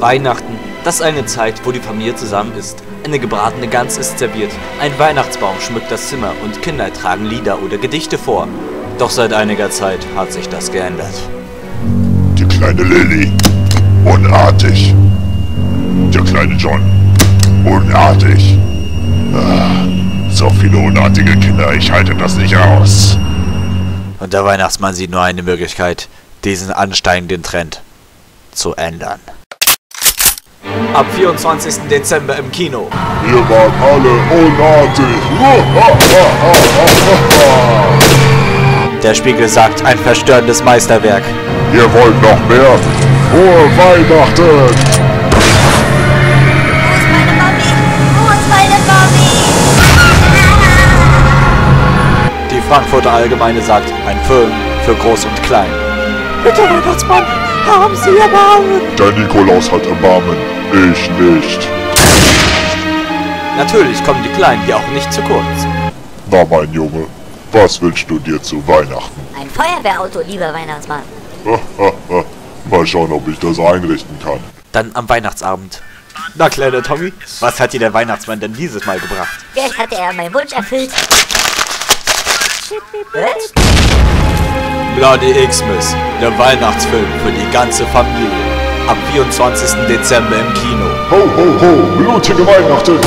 Weihnachten, das ist eine Zeit, wo die Familie zusammen ist. Eine gebratene Gans ist serviert, ein Weihnachtsbaum schmückt das Zimmer und Kinder tragen Lieder oder Gedichte vor. Doch seit einiger Zeit hat sich das geändert. Die kleine Lilly. Unartig. Der kleine John. Unartig. Ah, so viele unartige Kinder, ich halte das nicht aus. Und der Weihnachtsmann sieht nur eine Möglichkeit, diesen ansteigenden Trend zu ändern. Ab 24. Dezember im Kino. Ihr wart alle unartig. Der Spiegel sagt, ein verstörendes Meisterwerk. Ihr wollt noch mehr? Frohe Weihnachten! Wo ist meine Mami? Wo ist meine Mami? Die Frankfurter Allgemeine sagt, ein Film für Groß und Klein. Bitte, Weihnachtsmann, haben Sie Erbarmen. Der Nikolaus hat Erbarmen. Ich nicht. Natürlich kommen die Kleinen hier auch nicht zu kurz. Na, mein Junge, was wünschst du dir zu Weihnachten? Ein Feuerwehrauto, lieber Weihnachtsmann. Mal schauen, ob ich das einrichten kann. Dann am Weihnachtsabend. Na, kleiner Tommy, was hat dir der Weihnachtsmann denn dieses Mal gebracht? Vielleicht hatte er meinen Wunsch erfüllt. Was? Bloody Xmas, der Weihnachtsfilm für die ganze Familie. Am 24. Dezember im Kino. Ho, ho, ho, blutige Weihnachten!